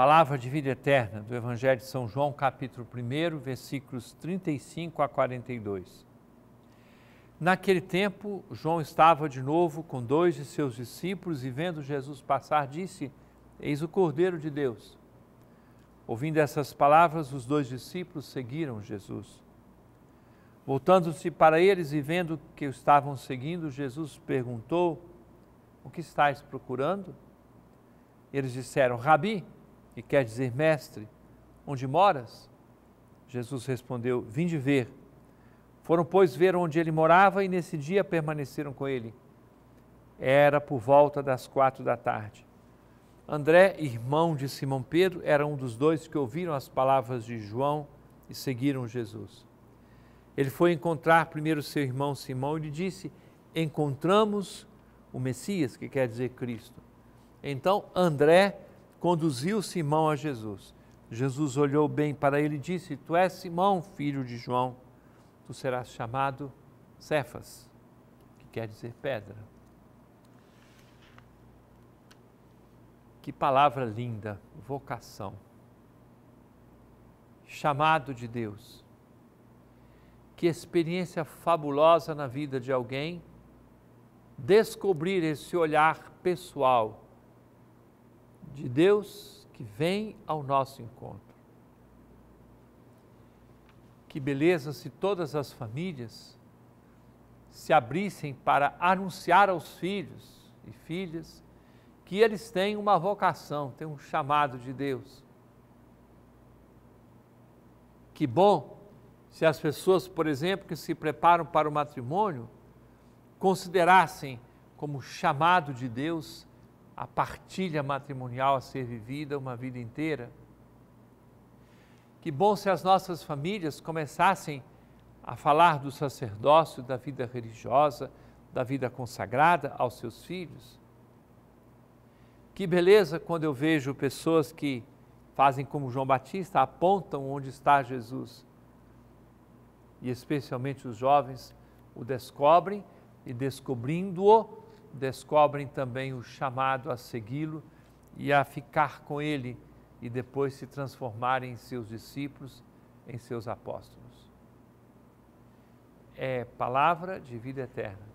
Palavra de vida eterna do Evangelho de São João, capítulo 1, versículos 35 a 42. Naquele tempo, João estava de novo com dois de seus discípulos e, vendo Jesus passar, disse: Eis o Cordeiro de Deus. Ouvindo essas palavras, os dois discípulos seguiram Jesus. Voltando-se para eles e vendo que o estavam seguindo, Jesus perguntou: O que estáis procurando? Eles disseram: Rabi, que quer dizer mestre, onde moras? Jesus respondeu: Vim de ver. Foram, pois, ver onde ele morava e nesse dia permaneceram com ele. Era por volta das quatro da tarde. André, irmão de Simão Pedro, era um dos dois que ouviram as palavras de João e seguiram Jesus. Ele foi encontrar primeiro seu irmão Simão e lhe disse: Encontramos o Messias, que quer dizer Cristo. Então André conduziu Simão a Jesus. Jesus olhou bem para ele e disse: Tu és Simão, filho de João, tu serás chamado Cefas, que quer dizer pedra. Que palavra linda, vocação. Chamado de Deus. Que experiência fabulosa na vida de alguém descobrir esse olhar pessoal de Deus que vem ao nosso encontro. Que beleza se todas as famílias se abrissem para anunciar aos filhos e filhas que eles têm uma vocação, têm um chamado de Deus. Que bom se as pessoas, por exemplo, que se preparam para o matrimônio, considerassem como chamado de Deus a partilha matrimonial a ser vivida uma vida inteira. Que bom se as nossas famílias começassem a falar do sacerdócio, da vida religiosa, da vida consagrada aos seus filhos. Que beleza quando eu vejo pessoas que fazem como João Batista, apontam onde está Jesus. E especialmente os jovens o descobrem e descobrindo-o, descobrem também o chamado a segui-lo e a ficar com ele e depois se transformarem em seus discípulos, em seus apóstolos. É palavra de vida eterna.